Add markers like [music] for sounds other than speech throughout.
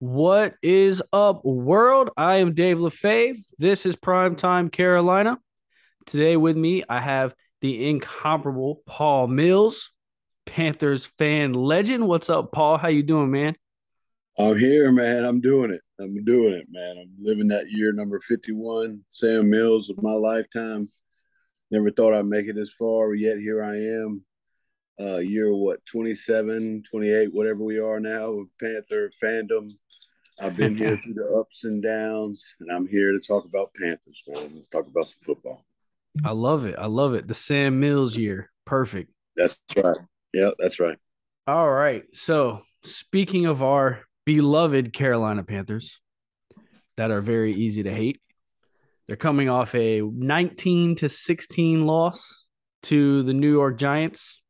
What is up, world? I am Dave LaFave. This is Primetime Carolina. Today with me, I have the incomparable Paul Mills, Panthers fan legend. What's up, Paul? How you doing, man? I'm here, man. I'm doing it. I'm doing it, man. I'm living that year number 51, Sam Mills of my lifetime. Never thought I'd make it this far, yet here I am. Uh, year what, 27, 28, whatever we are now with Panther fandom. I've been here [laughs] through the ups and downs, and I'm here to talk about Panthers, man. Let's talk about some football. I love it. I love it. The Sam Mills year. Perfect. That's right. Yeah, that's right. All right. So, speaking of our beloved Carolina Panthers that are very easy to hate, they're coming off a 19 to 16 loss to the New York Giants.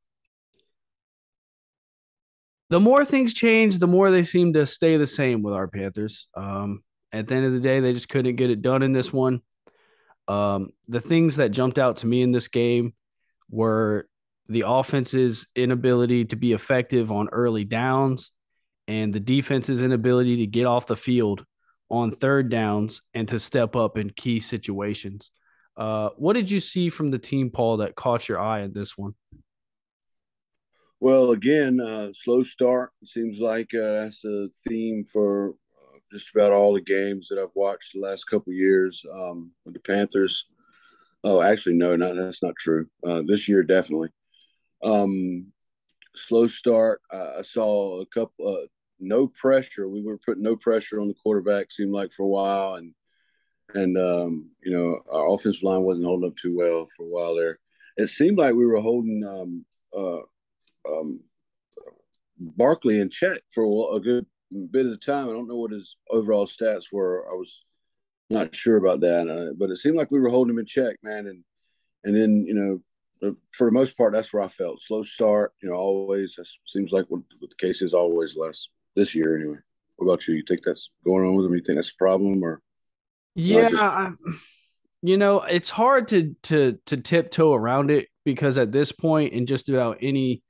The more things change, the more they seem to stay the same with our Panthers. Um, at the end of the day, they just couldn't get it done in this one. Um, the things that jumped out to me in this game were the offense's inability to be effective on early downs and the defense's inability to get off the field on third downs and to step up in key situations. Uh, what did you see from the team, Paul, that caught your eye in this one? Well, again, uh, slow start. seems like uh, that's a theme for uh, just about all the games that I've watched the last couple years um, with the Panthers. Oh, actually, no, not that's not true. Uh, this year, definitely. Um, slow start. I saw a couple. Uh, no pressure. We were putting no pressure on the quarterback. Seemed like for a while, and and um, you know our offensive line wasn't holding up too well for a while there. It seemed like we were holding um, uh, Barkley in check for a good bit of the time. I don't know what his overall stats were. I was not sure about that, uh, but it seemed like we were holding him in check, man. And and then you know, for the most part, that's where I felt slow start. You know, always that seems like what, what the case is always less this year anyway. What about you? You think that's going on with him? You think that's a problem or? Yeah, just... I, you know, it's hard to to to tiptoe around it because at this point, in just about any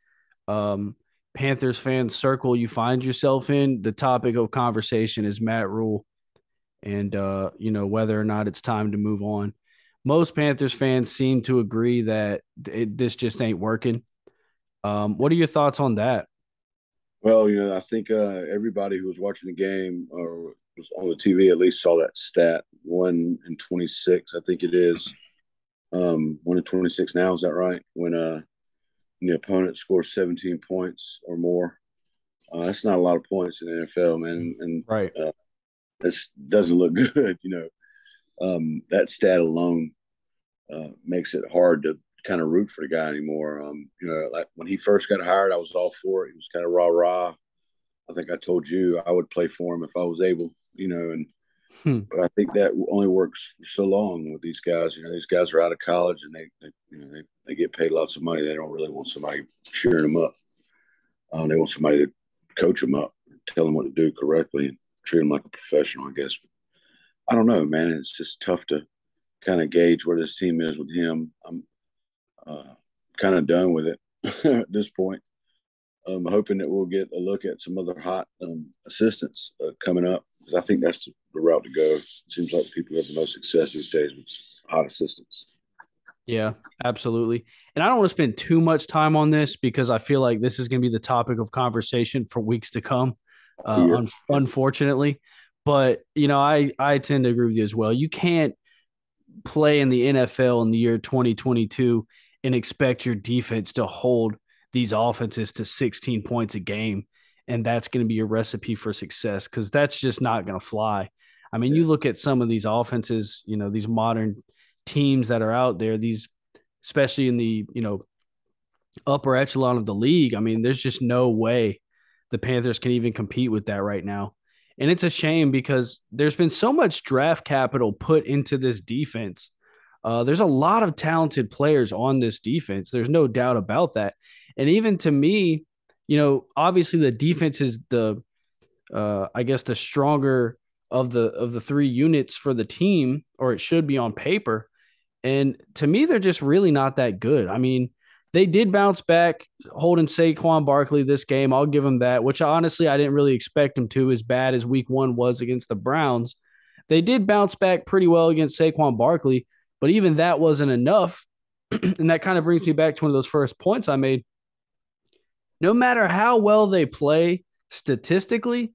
um, Panthers fan circle you find yourself in, the topic of conversation is Matt Rhule and uh, you know whether or not it's time to move on. Most Panthers fans seem to agree that it, this just ain't working. Um, what are your thoughts on that? Well, you know, I think uh, everybody who was watching the game or was on the TV at least saw that stat one in twenty six. I think it is um, one in twenty six now. Is that right? When uh, the opponent scores 17 points or more. Uh, that's not a lot of points in the NFL, man. And right, uh, this doesn't look [laughs] good. You know, um, that stat alone uh, makes it hard to kind of root for the guy anymore. Um, you know, like when he first got hired, I was all for it. He was kind of rah rah. I think I told you I would play for him if I was able. You know, and Hmm. But I think that only works so long with these guys. You know, these guys are out of college and they, they you know, they, they get paid lots of money. They don't really want somebody cheering them up. Um, they want somebody to coach them up, tell them what to do correctly, and treat them like a professional. I guess. I don't know, man. It's just tough to kind of gauge where this team is with him. I'm uh, kind of done with it [laughs] at this point. I'm hoping that we'll get a look at some other hot um, assistants uh, coming up because I think that's the, the, route to go. It seems like people have the most success these days with hot assistants. Yeah, absolutely. And I don't want to spend too much time on this because I feel like this is going to be the topic of conversation for weeks to come. Uh, yeah. un- unfortunately, but you know, I I tend to agree with you as well. You can't play in the NFL in the year 2022 and expect your defense to hold these offenses to 16 points a game and that's going to be your recipe for success because that's just not going to fly. I mean, you look at some of these offenses, you know, these modern teams that are out there, these especially in the, you know, upper echelon of the league. I mean, there's just no way the Panthers can even compete with that right now. And it's a shame because there's been so much draft capital put into this defense. Uh, there's a lot of talented players on this defense. There's no doubt about that. And even to me, you know, obviously the defense is the, uh, I guess the stronger of the of the three units for the team, or it should be on paper. And to me, they're just really not that good. I mean, they did bounce back holding Saquon Barkley this game. I'll give them that, which honestly I didn't really expect them to as bad as week one was against the Browns. They did bounce back pretty well against Saquon Barkley, but even that wasn't enough. [clears throat] and that kind of brings me back to one of those first points I made. No matter how well they play statistically,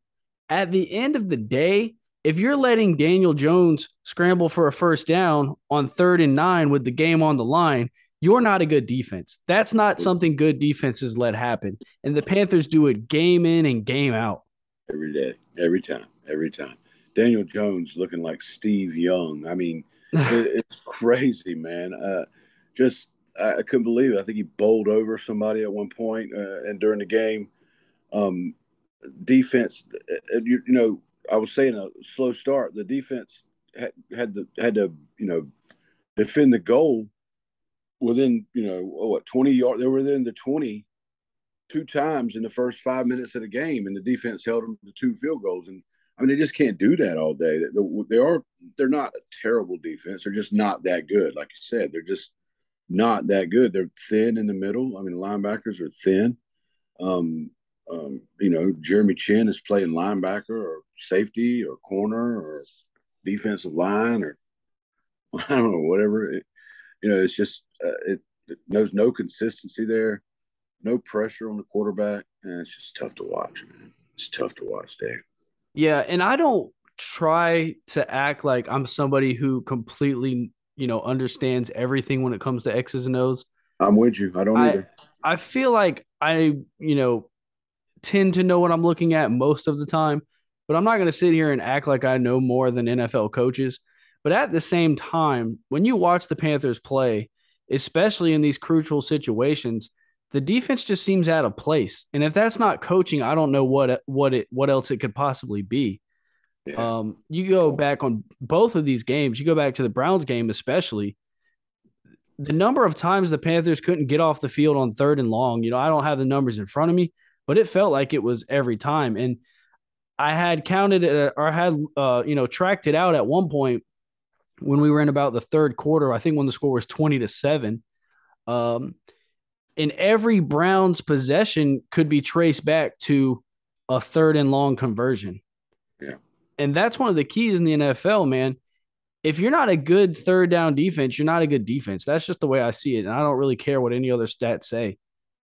at the end of the day, if you're letting Daniel Jones scramble for a first down on third and nine with the game on the line, you're not a good defense. That's not something good defenses let happen. And the Panthers do it game in and game out. Every day, every time, every time. Daniel Jones looking like Steve Young. I mean, [laughs] it's crazy, man. Uh, just I, I, couldn't believe it. I think he bowled over somebody at one point, uh, and during the game, um, defense. Uh, you, you, know, I was saying a slow start. The defense had had to had to you know defend the goal within you know what twenty yards. They were within the twenty two times in the first five minutes of the game, and the defense held them to two field goals. And I mean, they just can't do that all day. They are they're not a terrible defense. They're just not that good. Like you said, they're just not that good. They're thin in the middle. I mean, linebackers are thin. Um, um, you know, Jeremy Chinn is playing linebacker or safety or corner or defensive line or [laughs] I don't know, whatever. It, you know, it's just uh, it, it knows no consistency there, no pressure on the quarterback, and it's just tough to watch, man. It's tough to watch, Dave. Yeah, and I don't try to act like I'm somebody who completely, you know, understands everything when it comes to X's and O's. I'm with you. I don't I, either. I feel like I, you know, tend to know what I'm looking at most of the time, but I'm not going to sit here and act like I know more than NFL coaches. But at the same time, when you watch the Panthers play, especially in these crucial situations, the defense just seems out of place. And if that's not coaching, I don't know what what it what else it could possibly be. Yeah. Um, you go back on both of these games. You go back to the Browns game, especially the number of times the Panthers couldn't get off the field on third and long. You know, I don't have the numbers in front of me, but it felt like it was every time. And I had counted it or had uh, you know tracked it out at one point when we were in about the third quarter. I think when the score was twenty to seven. Um, in every Browns possession could be traced back to a third and long conversion. And that's one of the keys in the NFL, man. If you're not a good third down defense, you're not a good defense. That's just the way I see it. And I don't really care what any other stats say.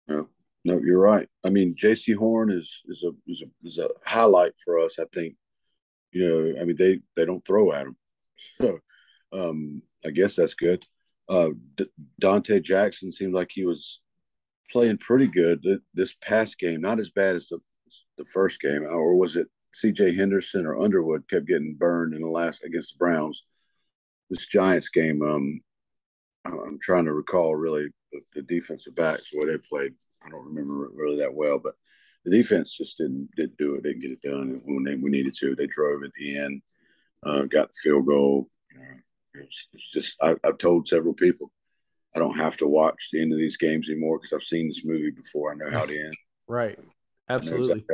No, no, you're right. I mean, Jaycee Horn is is a is a is a highlight for us. I think. You know, I mean, they they don't throw at him, [laughs] so um, I guess that's good. Uh, D- Donte Jackson seemed like he was playing pretty good this past game. Not as bad as the the first game, or was it C.J. Henderson or Underwood kept getting burned in the last against the Browns? This Giants game, um, I'm trying to recall really the, defensive backs where they played. I don't remember really that well, but the defense just didn't didn't do it. Didn't get it done when they, we needed to. They drove at the end, uh, got the field goal. Uh, it's, it's just I, I've told several people I don't have to watch the end of these games anymore because I've seen this movie before. I know how to end. Right. Absolutely.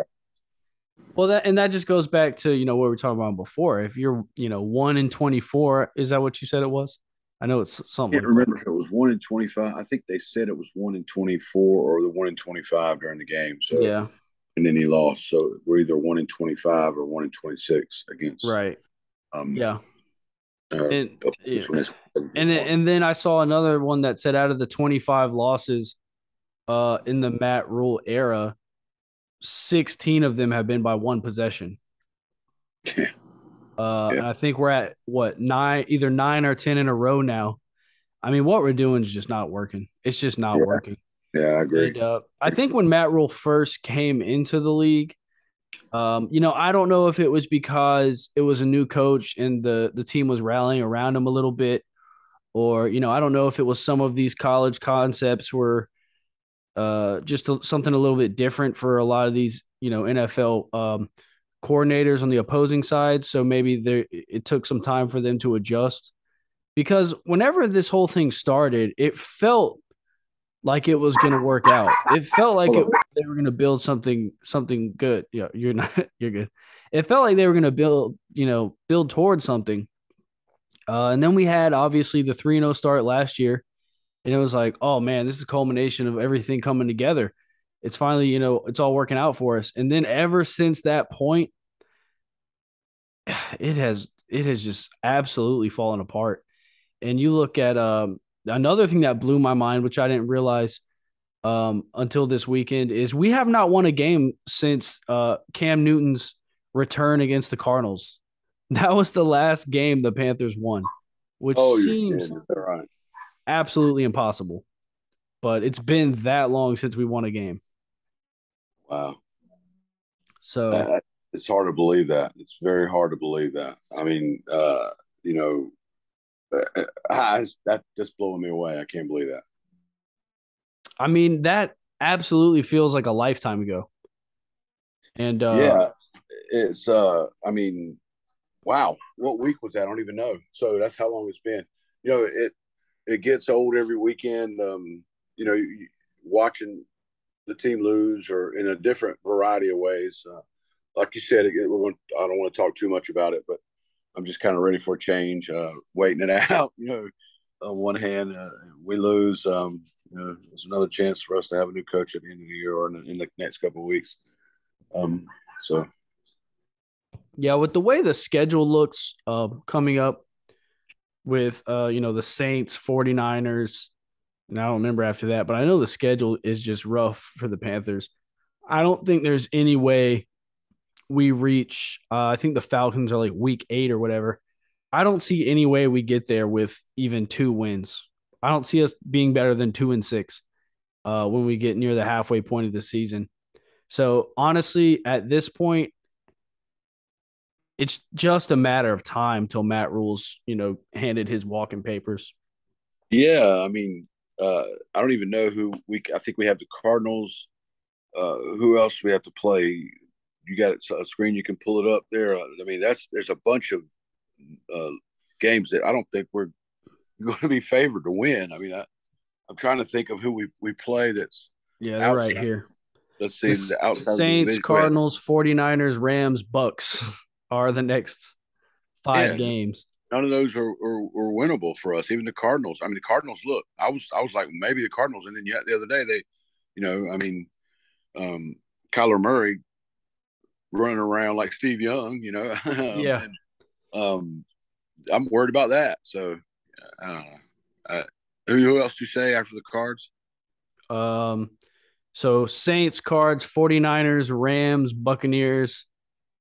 Well, that and that just goes back to you know what we were talking about before. If you're you know one in twenty four, is that what you said it was? I know it's something. I can't remember if it was one in twenty five. I think they said it was one in twenty four or the one in twenty five during the game. So yeah, and then he lost. So we're either one in twenty five or one in twenty six against. Right. Um, yeah. Uh, and, yeah. and and then I saw another one that said out of the 25 losses uh, in the Matt Rhule era, 16 of them have been by one possession. Yeah. [laughs] Uh, yeah. I think we're at what nine, either nine or 10 in a row now. I mean, what we're doing is just not working. It's just not yeah. working. Yeah, I agree. And, uh, I think when Matt Rhule first came into the league, um, you know, I don't know if it was because it was a new coach and the the team was rallying around him a little bit, or you know, I don't know if it was some of these college concepts were uh, just a, something a little bit different for a lot of these you know NFL um, coordinators on the opposing side. So maybe there it took some time for them to adjust because whenever this whole thing started, it felt like it was going to work out. It felt like it, they were going to build something something good. Yeah, you're not [laughs] you're good. It felt like they were going to build, you know, build towards something. Uh, and then we had obviously the 3 0 start last year. And it was like, oh man, this is culmination of everything coming together. It's finally, you know, it's all working out for us. And then ever since that point, [sighs] it has it has just absolutely fallen apart. And you look at um, another thing that blew my mind, which I didn't realize um, until this weekend, is we have not won a game since uh, Cam Newton's return against the Cardinals. [laughs] That was the last game the Panthers won, which oh, seems right. Absolutely impossible. But it's been that long since we won a game. Wow. So uh, it's hard to believe that. It's very hard to believe that. I mean, uh, you know, uh, I, that just blowing me away. I can't believe that. I mean, that absolutely feels like a lifetime ago. And uh, yeah, it's. uh I mean, wow, what week was that? I don't even know. So that's how long it's been. You know, it it gets old every weekend. Um, you know, watching the team lose or in a different variety of ways. Uh, like you said, going. I don't want to talk too much about it, but I'm just kind of ready for a change, uh, waiting it [laughs] out. You know, on one hand, uh, we lose. Um, you know, there's another chance for us to have a new coach at the end of the year or in the, in the next couple of weeks. Um, so, yeah, with the way the schedule looks uh, coming up with, uh, you know, the Saints, 49ers, and I don't remember after that, but I know the schedule is just rough for the Panthers. I don't think there's any way we reach, uh, I think the Falcons are like week eight or whatever. I don't see any way we get there with even two wins. I don't see us being better than two and six uh, when we get near the halfway point of the season. So honestly, at this point, it's just a matter of time till Matt Rhule's, you know, handed his walking papers. Yeah, I mean, uh, I don't even know who we. I think we have the Cardinals. Uh, who else we have to play? you got a screen you can pull it up there. I mean, that's there's a bunch of uh, games that I don't think we're [laughs] going to be favored to win. I mean, I, am trying to think of who we, we play that's yeah, right here. Let's see, the outside Saints, Cardinals, 49ers, Rams, Bucks [laughs] are the next five yeah, games. None of those are, are, are, winnable for us. Even the Cardinals. I mean, the Cardinals. Look, I was I was like maybe the Cardinals, and then yet the other day they, you know, I mean, um, Kyler Murray running around like Steve Young, you know. [laughs] yeah. and, um, I'm worried about that. So, I don't know. Uh, who, who else do you say after the cards? Um, so Saints, Cards, 49ers, Rams, Buccaneers,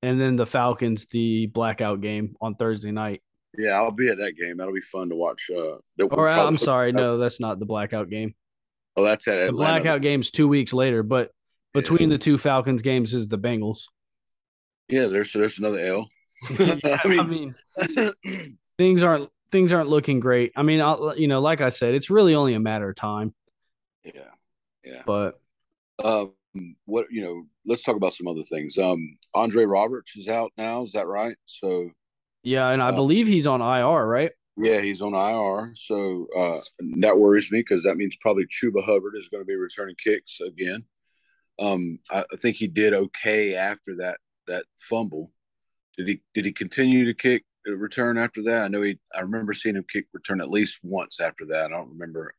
and then the Falcons, the blackout game on Thursday night. Yeah, I'll be at that game. That'll be fun to watch. Uh, or I'm sorry, no, that's not the blackout game. Oh, that's at Atlanta. The blackout game's two weeks later, but between yeah. the two Falcons games is the Bengals. Yeah, there's there's another L. [laughs] [laughs] yeah, I mean, I mean things aren't things aren't looking great. I mean, I'll, you know, like I said, it's really only a matter of time. Yeah, yeah. But um, what you know, let's talk about some other things. Um, Andre Roberts is out now. Is that right? So. Yeah, and I uh, believe he's on IR, right? Yeah, he's on IR. So uh, that worries me because that means probably Chuba Hubbard is going to be returning kicks again. Um, I, I think he did okay after that that fumble. Did he did he continue to kick uh, return after that? I know he. I remember seeing him kick return at least once after that. I don't remember.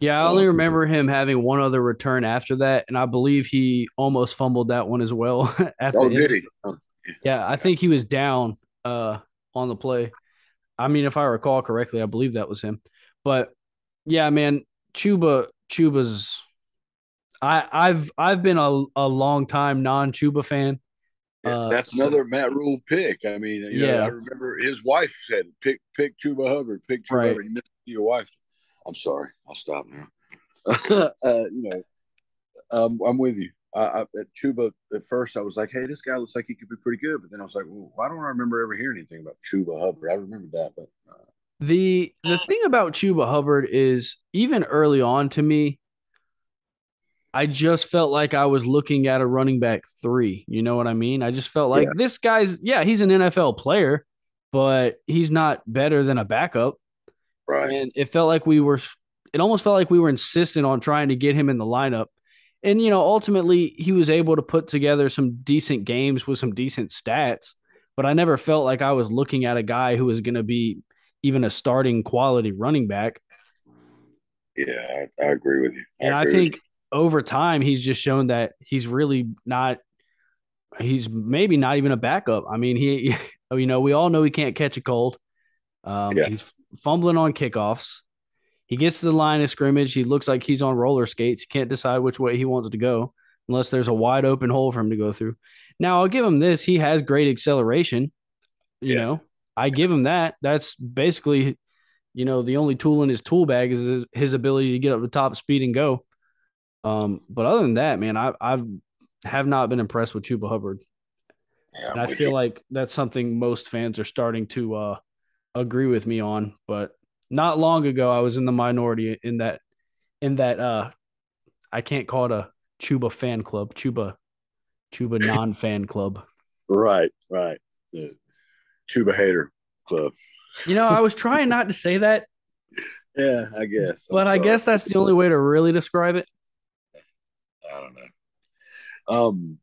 Yeah, I only remember him having one other return after that, and I believe he almost fumbled that one as well. [laughs] oh, did he? Oh, yeah, I think he was down uh, on the play. I mean, if I recall correctly, I believe that was him. But yeah, man, Chuba Chuba's. I I've I've been a, a long time non Chuba fan. Uh, that's another Matt Rhule pick. I mean, yeah, know, I remember his wife said, "Pick, pick Chuba Hubbard, pick Chuba right. Hubbard." You missed your wife. I'm sorry. I'll stop now. [laughs] uh, you know, um, I'm with you. I, I, at Chuba, at first, I was like, "Hey, this guy looks like he could be pretty good," but then I was like, well, "Why don't I remember ever hearing anything about Chuba Hubbard?" I remember that, but uh, the the thing about Chuba Hubbard is even early on to me, I just felt like I was looking at a running back three. You know what I mean? I just felt like yeah. this guy's, yeah, he's an NFL player, but he's not better than a backup. Right. And it felt like we were, it almost felt like we were insistent on trying to get him in the lineup. And, you know, ultimately he was able to put together some decent games with some decent stats, but I never felt like I was looking at a guy who was going to be even a starting quality running back. Yeah, I, I agree with you. I and I think over time he's just shown that he's really not. He's maybe not even a backup. I mean, he, [laughs] you know, we all know he can't catch a cold. Um, yeah. He's fumbling on kickoffs. He gets to the line of scrimmage. He looks like he's on roller skates. He can't decide which way he wants to go unless there's a wide open hole for him to go through. Now, I'll give him this. He has great acceleration. You yeah. know, I give him that. That's basically, you know, the only tool in his tool bag is his, his ability to get up to top speed and go. Um, but other than that, man, I, I've have not been impressed with Chuba Hubbard. Yeah, and I feel you. like that's something most fans are starting to uh, agree with me on. But not long ago, I was in the minority in that in that uh, I can't call it a Chuba fan club, Chuba Chuba [laughs] non fan club. Right, right. The Chuba hater club. You know, I was trying not to say that. [laughs] Yeah, I guess. I'm but sorry. I guess that's the only way to really describe it. I don't know. Um,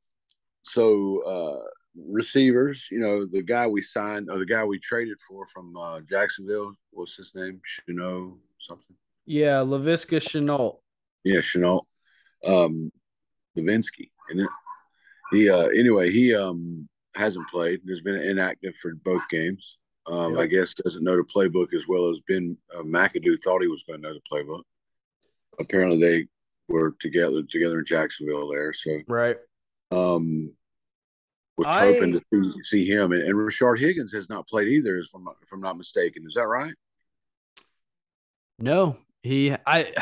so uh, receivers, you know, the guy we signed or the guy we traded for from uh, Jacksonville, what's his name? Shenault something. Yeah, Laviska Shenault. Yeah, Shenault. Um, Levinsky, and it, he uh, anyway he um hasn't played. There's been inactive for both games. Um, yep. I guess doesn't know the playbook as well as Ben uh, McAdoo thought he was going to know the playbook. Apparently, they were together together in Jacksonville there. So right. Um, was I, hoping to see, see him, and, and Rashard Higgins has not played either, if I'm not, if I'm not mistaken. Is that right? No, he. I.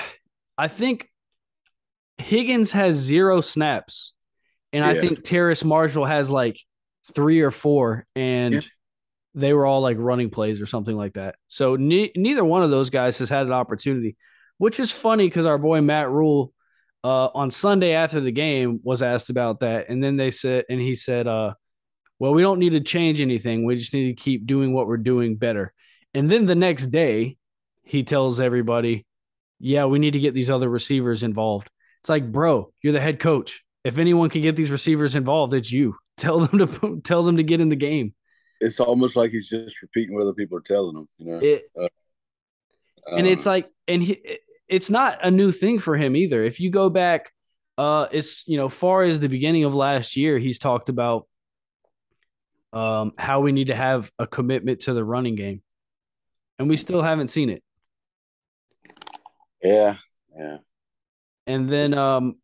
I think Higgins has zero snaps, and yeah. I think Terrace Marshall has like three or four, and yeah. they were all like running plays or something like that. So ne- neither one of those guys has had an opportunity, which is funny because our boy Matt Rhule uh, on Sunday after the game was asked about that, and then they said, and he said, uh, "Well, we don't need to change anything. We just need to keep doing what we're doing better." And then the next day, he tells everybody, "Yeah, we need to get these other receivers involved." It's like, bro, you're the head coach. If anyone can get these receivers involved, it's you. [laughs] Tell them to tell them to get in the game. It's almost like he's just repeating what other people are telling him. You know, it, uh, and it's like, and he, it's not a new thing for him either. If you go back, uh, it's you know, far as the beginning of last year, he's talked about um how we need to have a commitment to the running game, and we still haven't seen it. Yeah, yeah. And then um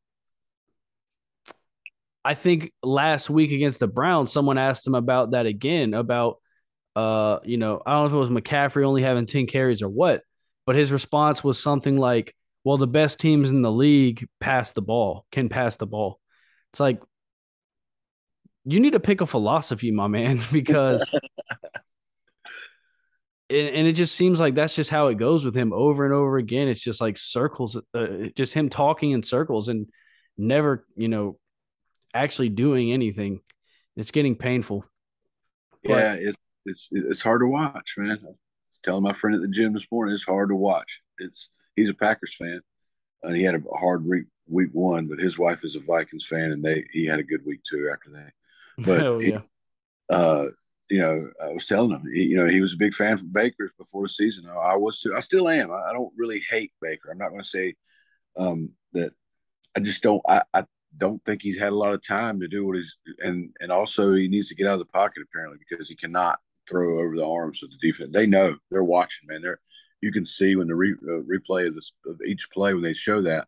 I think last week against the Browns, someone asked him about that again about uh, you know, I don't know if it was McCaffrey only having 10 carries or what, but his response was something like, well, the best teams in the league pass the ball, can pass the ball. It's like, you need to pick a philosophy, my man, [laughs] because. [laughs] and, and, it just seems like that's just how it goes with him over and over again. It's just like circles, uh, just him talking in circles and never, you know, actually doing anything. It's getting painful. Yeah, it's it's it's hard to watch, man telling my friend at the gym this morning, it's hard to watch. It's he's a Packers fan, and he had a hard week week one, but his wife is a Vikings fan, and they he had a good week too after that. But [laughs] oh, yeah. He, uh, you know, I was telling him, he, you know, he was a big fan of Baker's before the season. I was too. I still am. I, I don't really hate Baker. I'm not going to say um, that. I just don't. I, I don't think he's had a lot of time to do what he's and and also he needs to get out of the pocket apparently because he cannot throw over the arms of the defense. They know they're watching, man. They're you can see when the re, uh, replay of, this, of each play when they show that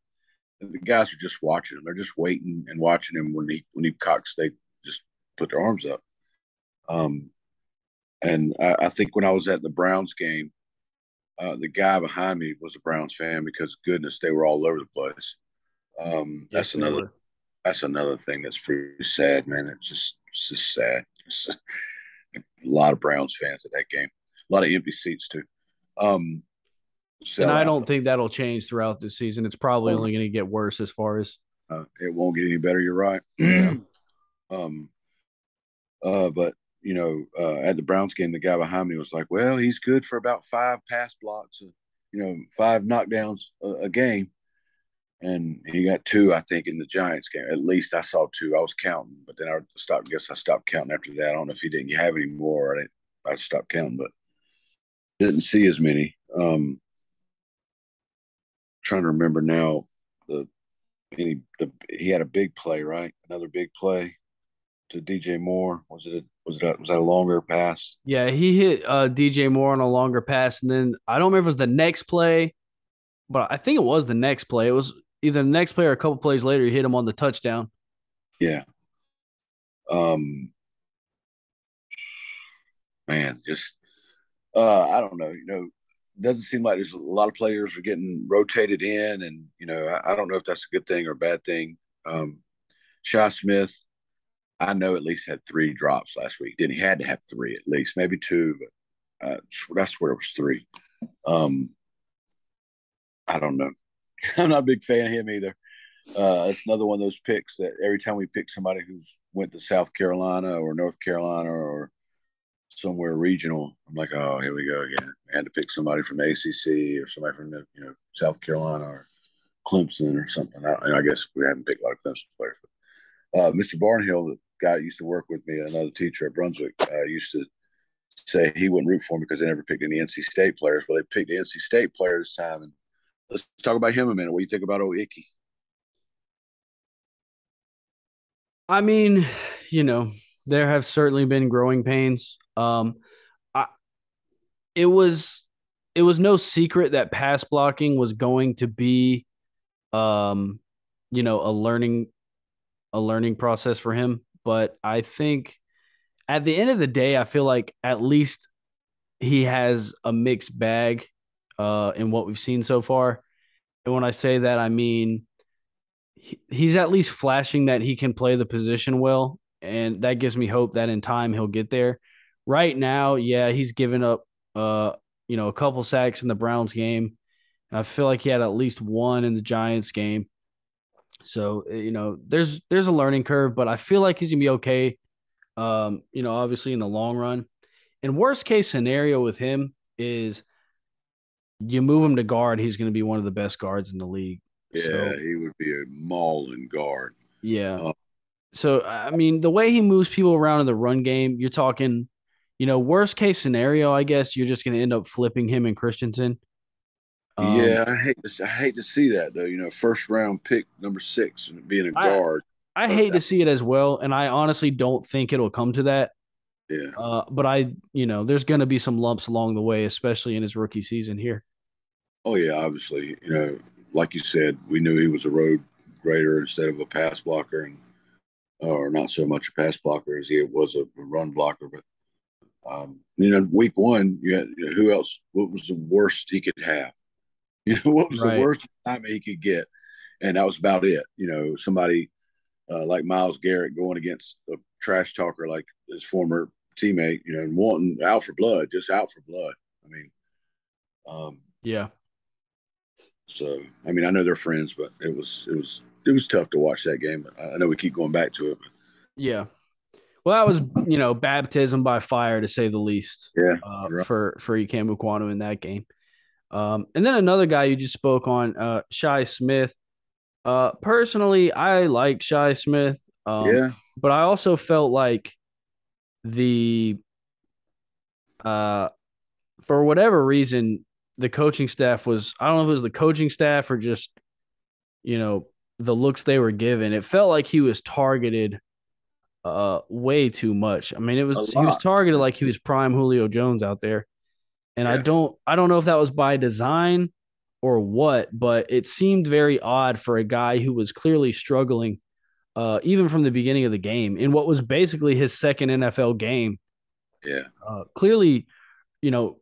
the guys are just watching him. They're just waiting and watching him when he when he cocks. They just put their arms up. Um, and I, I think when I was at the Browns game, uh, the guy behind me was a Browns fan because goodness, they were all over the place. Um, that's another. That's another thing that's pretty sad, man. It's just, it's just sad. It's, [laughs] a lot of Browns fans at that game. A lot of empty seats too. Um, and I don't think that'll change throughout the season. It's probably only going to get worse as far as uh, it won't get any better. You're right. [clears throat] um, uh, but you know, uh, at the Browns game, the guy behind me was like, "Well, he's good for about five pass blocks, uh, you know, five knockdowns a, a game." And he got two, I think, in the Giants game. At least I saw two. I was counting, but then I stopped. Guess I stopped counting after that. I don't know if he didn't have any more. I didn't. I stopped counting, but didn't see as many. Um, trying to remember now the any the he had a big play, right? Another big play to DJ Moore. Was it was that was that a longer pass? Yeah, he hit uh, DJ Moore on a longer pass, and then I don't remember if it was the next play, but I think it was the next play. It was either the next play or a couple plays later. He hit him on the touchdown. Yeah. Um. Man, just uh, I don't know. You know, doesn't seem like there's a lot of players are getting rotated in, and you know, I, I don't know if that's a good thing or a bad thing. Um, Shi Smith, I know at least had three drops last week. Didn't he had to have three at least, maybe two, but uh, that's where it was three. Um, I don't know. [laughs] I'm not a big fan of him either. Uh, it's another one of those picks that every time we pick somebody who's went to South Carolina or North Carolina or somewhere regional, I'm like, oh, here we go again. I had to pick somebody from ACC or somebody from you know South Carolina or Clemson or something. I, I guess we haven't picked a lot of Clemson players, but uh, Mr. Barnhill, the guy that used to work with me, another teacher at Brunswick, uh, used to say he wouldn't root for me because they never picked any NC State players. Well, they picked the NC State player this time, and let's talk about him a minute. What do you think about old? I mean, you know, there have certainly been growing pains. Um, I, it was it was no secret that pass blocking was going to be, um, you know, a learning a learning process for him. But I think at the end of the day, I feel like at least he has a mixed bag uh, in what we've seen so far. And when I say that, I mean he, he's at least flashing that he can play the position well, and that gives me hope that in time he'll get there. Right now, yeah, he's given up uh, you know, a couple sacks in the Browns game. And I feel like he had at least one in the Giants game. So, you know, there's there's a learning curve, but I feel like he's gonna be okay. Um, you know, obviously in the long run. And worst case scenario with him is you move him to guard, he's gonna be one of the best guards in the league. Yeah, so, he would be a mauling guard. Yeah. Uh, so I mean, the way he moves people around in the run game, you're talking, you know, worst case scenario, I guess you're just going to end up flipping him and Christensen. Um, yeah, I hate to I hate to see that though. You know, first round pick number six and being a guard. I, I hate that. to see it as well, and I honestly don't think it'll come to that. Yeah. Uh, but I, you know, there's going to be some lumps along the way, especially in his rookie season here. Oh yeah, obviously, you know, like you said, we knew he was a road grader instead of a pass blocker, and or not so much a pass blocker as he was a run blocker. But um, you know, week one, you had you know, who else? What was the worst he could have? [laughs] You know, what was right. the worst time he could get? And that was about it. You know, somebody uh, like Myles Garrett going against a trash talker like his former teammate, you know, and wanting out for blood, just out for blood. I mean, um, yeah. So, I mean, I know they're friends, but it was it was it was tough to watch that game. I know we keep going back to it. But. Yeah. Well, that was you know baptism by fire to say the least. Yeah. Uh, right. For for Ikem Ekwonu in that game. Um, and then another guy you just spoke on, uh, Shi Smith. Uh, personally, I like Shi Smith. Um, yeah. But I also felt like the, uh, for whatever reason, the coaching staff was, I don't know if it was the coaching staff or just, you know, the looks they were given. It felt like he was targeted uh way too much. I mean, it was he was targeted like he was prime Julio Jones out there. And yeah. I don't I don't know if that was by design or what, but it seemed very odd for a guy who was clearly struggling uh, even from the beginning of the game in what was basically his second NFL game. Yeah. Uh, clearly, you know,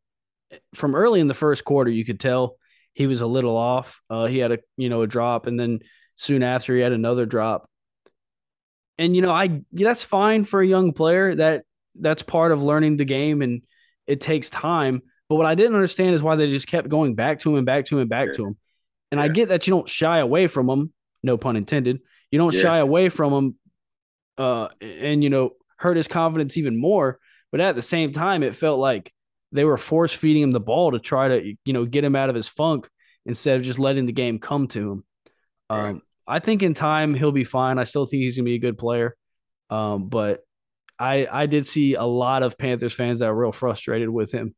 from early in the first quarter, you could tell he was a little off. Uh, he had a, you know, a drop and then soon after he had another drop. And, you know, I, that's fine for a young player that that's part of learning the game and it takes time. But what I didn't understand is why they just kept going back to him and back to him and back yeah. to him. And yeah. I get that you don't shy away from him, no pun intended. You don't yeah. shy away from him uh, and, you know, hurt his confidence even more. But at the same time, it felt like they were force feeding him the ball to try to, you know, get him out of his funk instead of just letting the game come to him. Um. I think in time he'll be fine. I still think he's gonna be a good player. Um, but I I did see a lot of Panthers fans that were real frustrated with him.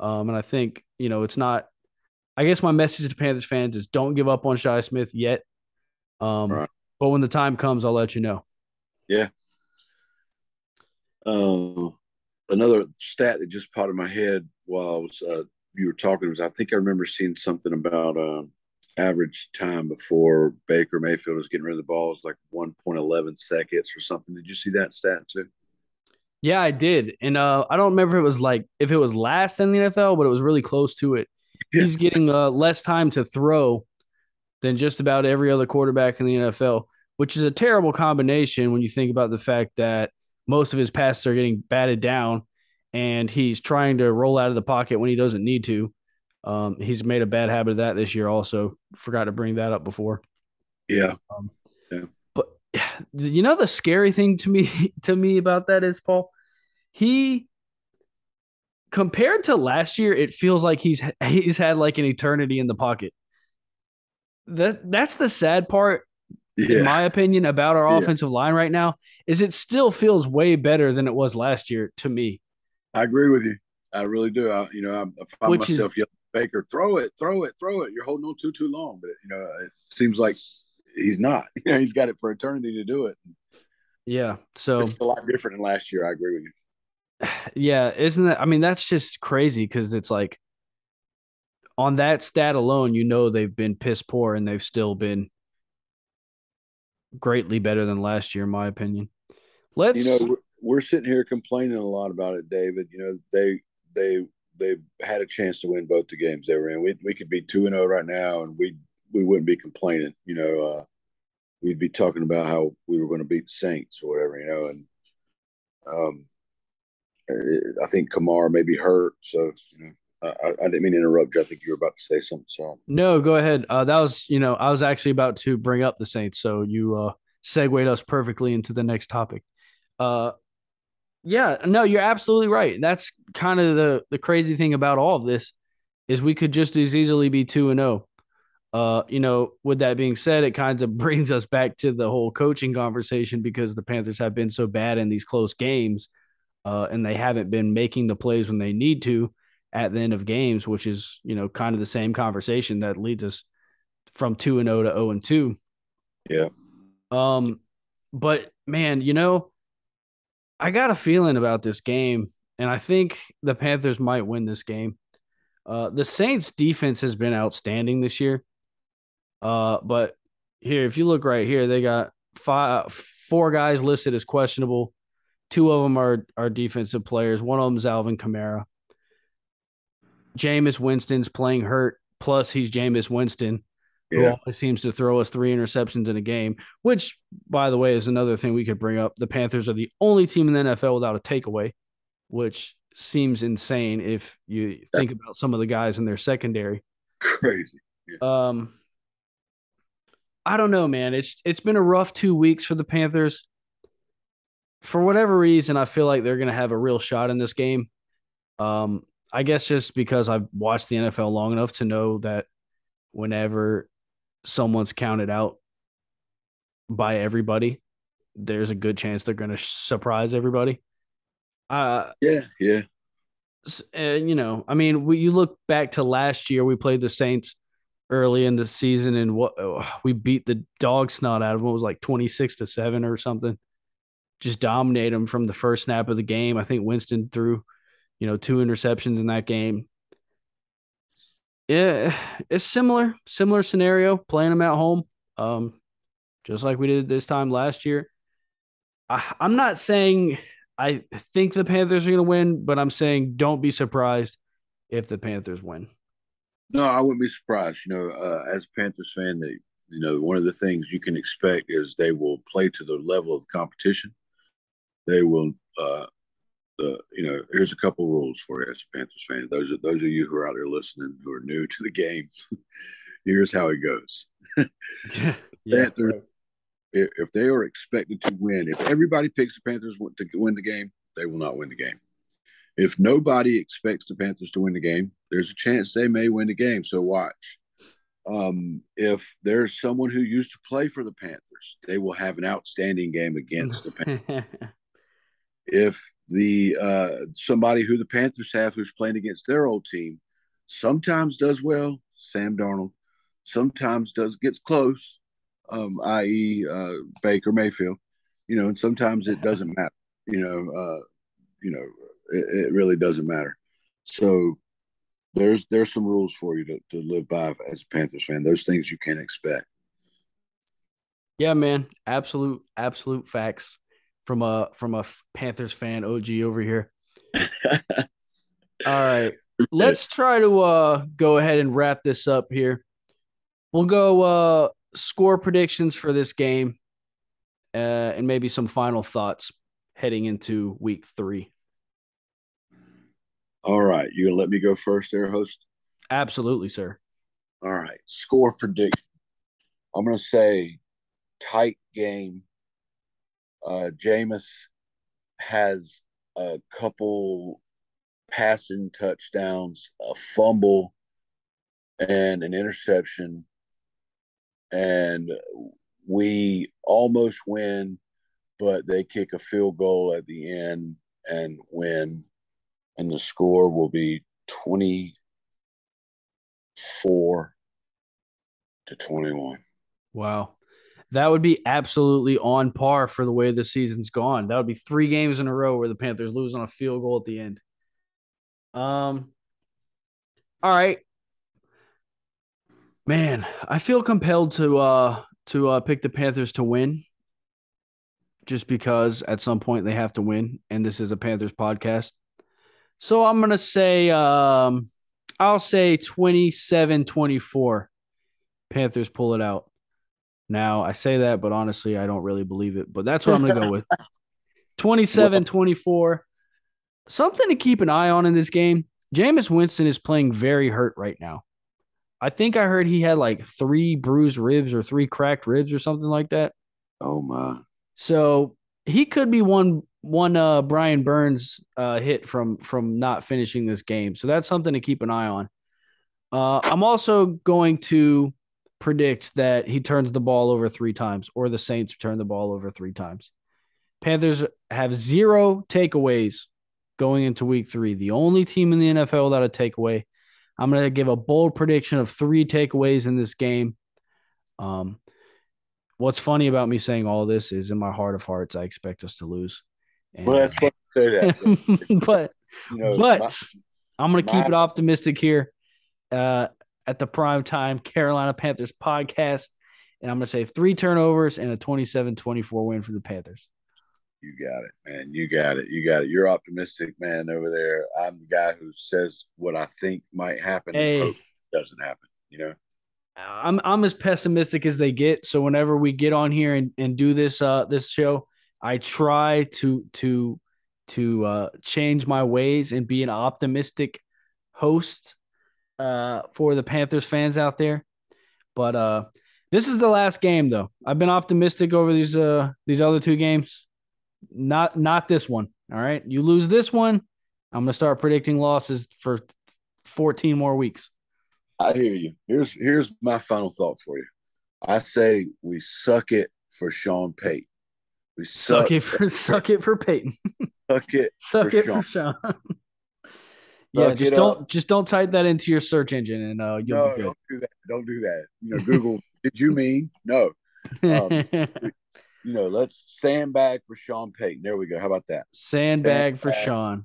Um, and I think, you know, it's not I guess my message to Panthers fans is don't give up on Shi Smith yet. Um, right. But when the time comes, I'll let you know. Yeah. Uh, another stat that just popped in my head while I was uh, you were talking was I think I remember seeing something about uh, average time before Baker Mayfield was getting rid of the balls like 1.11 seconds or something. Did you see that stat too? Yeah, I did, and uh, I don't remember if it was like if it was last in the NFL, but it was really close to it. He's getting uh, less time to throw than just about every other quarterback in the NFL, which is a terrible combination when you think about the fact that most of his passes are getting batted down and he's trying to roll out of the pocket when he doesn't need to. Um, he's made a bad habit of that this year. Also, forgot to bring that up before. Yeah. Um, yeah. But [sighs] you know the scary thing to me [laughs] to me about that is Paul. He compared to last year, it feels like he's he's had like an eternity in the pocket. That that's the sad part yeah. in my opinion about our yeah. offensive line right now is it still feels way better than it was last year to me. I agree with you. I really do. I, you know i find Which myself is, yelling baker throw it throw it throw it. You're holding on too too long. But you know it seems like he's not. [laughs] You know he's got it for eternity to do it. Yeah so it's a lot different than last year. I agree with you yeah isn't that i mean that's just crazy because it's like on that stat alone, you know they've been piss poor and they've still been greatly better than last year, in my opinion. Let's you know we're, we're sitting here complaining a lot about it, David. You know they they they had a chance to win both the games they were in. We we could be two and zero oh right now, and we we wouldn't be complaining. You know, uh, we'd be talking about how we were going to beat the Saints or whatever. You know, and um, I think Kamara may be hurt, so you know I, I, didn't mean to interrupt you. I think you were about to say something. So no, go ahead. Uh, that was you know I was actually about to bring up the Saints, so you uh, segued us perfectly into the next topic. Uh, yeah, no, you're absolutely right. That's kind of the the crazy thing about all of this is we could just as easily be two and zero. Oh. Uh, you know, with that being said, it kind of [laughs] brings us back to the whole coaching conversation because the Panthers have been so bad in these close games, uh, and they haven't been making the plays when they need to at the end of games, which is, you know, kind of the same conversation that leads us from 2 and 0 to 0 and 2. Yeah. Um but man, you know, I got a feeling about this game and I think the Panthers might win this game. Uh the Saints defense has been outstanding this year. Uh but here if you look right here, they got five four guys listed as questionable. Two of them are are defensive players. One of them is Alvin Kamara. Jameis Winston's playing hurt. Plus, he's Jameis Winston, yeah. who always seems to throw us three interceptions in a game. Which, by the way, is another thing we could bring up. The Panthers are the only team in the NFL without a takeaway, which seems insane if you think about some of the guys in their secondary. Crazy. Yeah. Um, I don't know, man. It's it's been a rough two weeks for the Panthers. For whatever reason, I feel like they're going to have a real shot in this game. Um, I guess just because I've watched the NFL long enough to know that whenever someone's counted out by everybody, there's a good chance they're going to surprise everybody. Uh, yeah, yeah. And, you know, I mean, we, you look back to last year, we played the Saints early in the season and what we beat the dog snot out of them. It was like 26 to 7 or something. Just dominate them from the first snap of the game. I think Winston threw you know, two interceptions in that game. Yeah, it's similar, similar scenario, playing them at home. Um, just like we did this time last year. I, I'm not saying I think the Panthers are going to win, but I'm saying don't be surprised if the Panthers win. No, I wouldn't be surprised. You know, uh, as a Panthers fan, they, you know, one of the things you can expect is they will play to the level of competition. They will uh, the you know here's a couple rules for you as a Panthers fan. Those are those of you who are out there listening who are new to the game. [laughs] here's how it goes. [laughs] yeah, [laughs] Panthers, if they are expected to win, if everybody picks the Panthers to win the game, they will not win the game. If nobody expects the Panthers to win the game, there's a chance they may win the game. So watch. Um, if there's someone who used to play for the Panthers, they will have an outstanding game against the Panthers. If the uh, somebody who the Panthers have who's playing against their old team sometimes does well, Sam Darnold sometimes does gets close, um, i.e., uh, Baker Mayfield. You know, and sometimes it doesn't matter. You know, uh, you know, it, it really doesn't matter. So there's there's some rules for you to, to live by as a Panthers fan. Those things you can't expect. Yeah, man. Absolute, absolute facts from a from a Panthers fan OG over here. [laughs] All right. Let's try to uh go ahead and wrap this up here. We'll go uh score predictions for this game uh and maybe some final thoughts heading into week 3. All right, you gonna let me go first, there, host? Absolutely, sir. All right, score prediction. I'm gonna say tight game. Uh, Jameis has a couple passing touchdowns, a fumble, and an interception, and we almost win, but they kick a field goal at the end and win and the score will be 24 to 21. Wow. That would be absolutely on par for the way the season's gone. That would be three games in a row where the Panthers lose on a field goal at the end. Um, all right, man. I feel compelled to uh to uh pick the Panthers to win, just because at some point they have to win, and this is a Panthers podcast. So I'm to say, um, I'll say 27 24. Panthers pull it out. Now, I say that, but honestly, I don't really believe it. But that's what I'm going to go with [laughs] 27 24. Something to keep an eye on in this game. Jameis Winston is playing very hurt right now. I think I heard he had like three bruised ribs or three cracked ribs or something like that. Oh, my. So he could be one one uh Brian Burns uh hit from from not finishing this game. So that's something to keep an eye on. Uh I'm also going to predict that he turns the ball over 3 times or the Saints turn the ball over 3 times. Panthers have zero takeaways going into week 3. The only team in the NFL that a takeaway. I'm going to give a bold prediction of 3 takeaways in this game. Um what's funny about me saying all this is in my heart of hearts I expect us to lose. And, well, that's uh, say that. [laughs] but you know, but my, I'm going to keep it optimistic here uh, at the prime time Carolina Panthers podcast. And I'm going to say three turnovers and a 27 24 win for the Panthers. You got it, man. You got it. You got it. You're optimistic, man, over there. I'm the guy who says what I think might happen hey. doesn't happen, you know? I'm I'm as pessimistic as they get. So whenever we get on here and, and do this uh this show, I try to to to uh, change my ways and be an optimistic host uh, for the Panthers fans out there. But uh, this is the last game, though. I've been optimistic over these uh, these other two games. Not not this one. All right, you lose this one, I'm gonna start predicting losses for 14 more weeks. I hear you. Here's here's my final thought for you. I say we suck it for Sean Payton. We suck, suck it for suck it for Payton. suck it. [laughs] suck for it Sean. for Sean. Yeah, just don't up. just don't type that into your search engine and uh you'll no, Don't do that. Don't do that. You know, Google, [laughs] did you mean? No. Um, [laughs] you know, let's sandbag for Sean Payton. There we go. How about that? Sandbag, sandbag for Sean.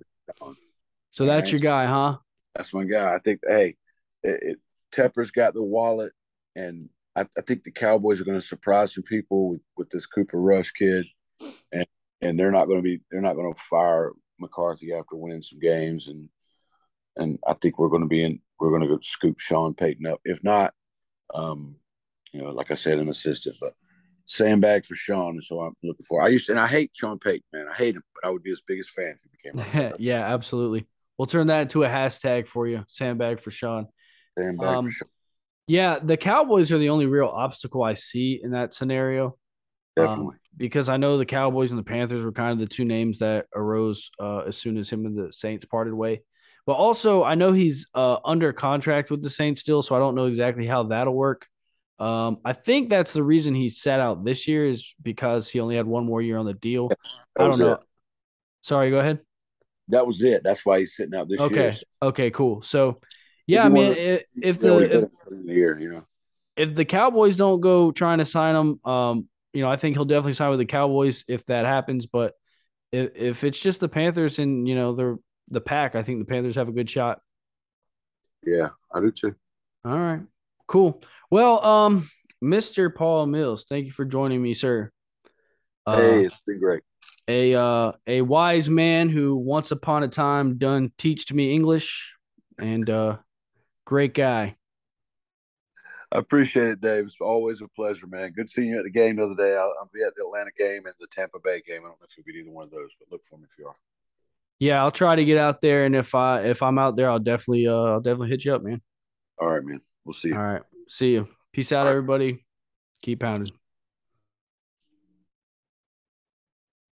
So that's right. your guy, huh? That's my guy. I think hey, it, it, Tepper's got the wallet and I, I, think the Cowboys are going to surprise some people with, with this Cooper Rush kid and and they're not going to be they're not going to fire McCarthy after winning some games and and I think we're going to be in we're going to go scoop Sean Payton up. If not, um, you know, like I said, an assistant, but sandbag for Sean is what I'm looking for. I used to, and I hate Sean Payton, man. I hate him, but I would be his biggest fan if he became. [laughs] yeah, absolutely. We'll turn that into a hashtag for you. Sandbag for Sean. Sandbag um, for Sean. Yeah, the Cowboys are the only real obstacle I see in that scenario. Definitely. Um, because I know the Cowboys and the Panthers were kind of the two names that arose uh, as soon as him and the Saints parted way. But also, I know he's uh, under contract with the Saints still, so I don't know exactly how that'll work. Um, I think that's the reason he sat out this year is because he only had one more year on the deal. I don't know. It. Sorry, go ahead. That was it. That's why he's sitting out this okay. year. Okay. Okay. Cool. So, Yeah, I mean, if, if the if, the year, you know, if the Cowboys don't go trying to sign him, um, you know, I think he'll definitely sign with the Cowboys if that happens. But if, if it's just the Panthers and you know the the pack, I think the Panthers have a good shot. Yeah, I do too. All right, cool. Well, um, Mr. Paul Mills, thank you for joining me, sir. Uh, hey, it's been great. A uh, a wise man who once upon a time done teach me English, and uh, Great guy. I appreciate it, Dave. It's always a pleasure, man. Good seeing you at the game the other day. I'll, I'll be at the Atlanta game and the Tampa Bay game. I don't know if you'll be either one of those, but look for me if you are. Yeah, I'll try to get out there, and if I if I'm out there, I'll definitely uh I'll definitely hit you up, man. All right, man. We'll see you. All right, see you. Peace out, everybody. Keep pounding.